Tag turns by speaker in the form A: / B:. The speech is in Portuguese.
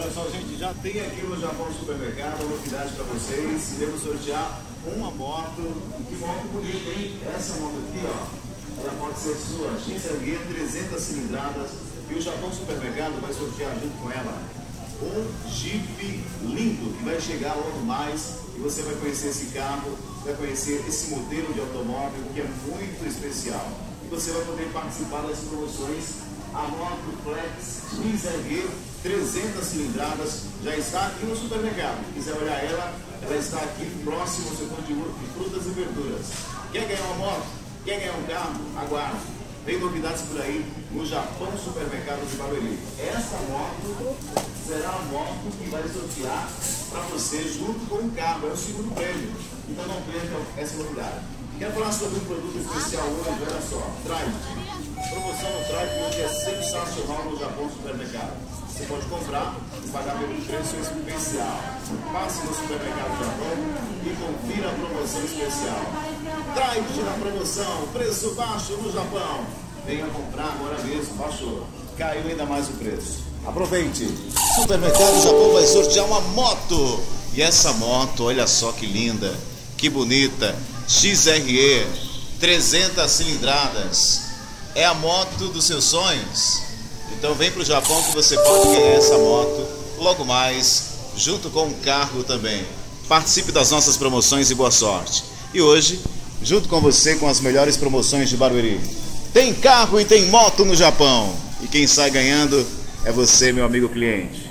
A: Olha só, gente, já tem aqui no Japão Supermercado uma novidade para vocês. Iremos sortear uma moto. E que moto bonita, hein? Essa moto aqui, ó, ela pode ser sua. XLG 300 cilindradas. E o Japão Supermercado vai sortear junto com ela um Jeep lindo que vai chegar logo mais e você vai conhecer esse carro, vai conhecer esse modelo de automóvel que é muito especial. E você vai poder participar das promoções a moto Flex XRG 300 cilindradas já está aqui no supermercado. Se quiser olhar ela, ela está aqui próximo ao setor de frutas e verduras. Quer ganhar uma moto? Quer ganhar um carro? Aguarde. Tem novidades por aí no Japão Supermercado de Barueri. Essa moto será a moto que vai sortear para você junto com o carro. É o segundo prêmio. Então não perca essa novidade. Quero falar sobre um produto especial hoje, olha só. Drive. Promoção no Drive hoje é sensacional no Japão Supermercado. Você pode comprar e pagar pelo preço especial. Passe no Supermercado Japão e confira a promoção especial. Drive na promoção, preço baixo no Japão. Venha comprar agora mesmo, baixou. Caiu ainda mais o preço. Aproveite! Supermercado Japão vai sortear uma moto. E essa moto, olha só que linda, que bonita XRE 300 cilindradas. É a moto dos seus sonhos? Então vem para o Japão que você pode ganhar essa moto logo mais, junto com um carro também. Participe das nossas promoções e boa sorte. E hoje, junto com você com as melhores promoções de Barueri. Tem carro e tem moto no Japão. E quem sai ganhando é você, meu amigo cliente.